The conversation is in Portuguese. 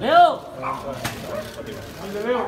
Leo! Leo!